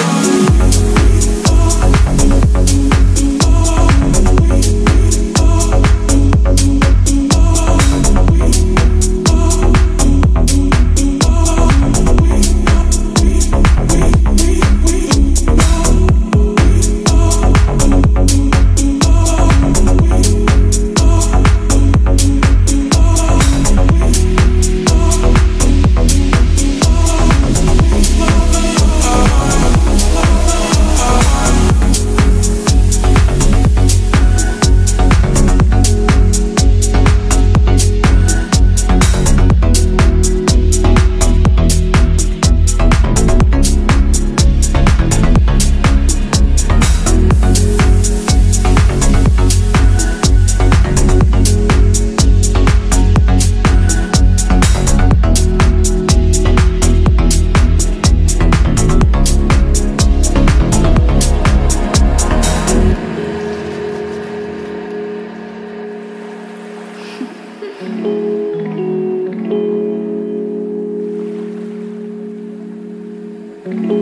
love. Thank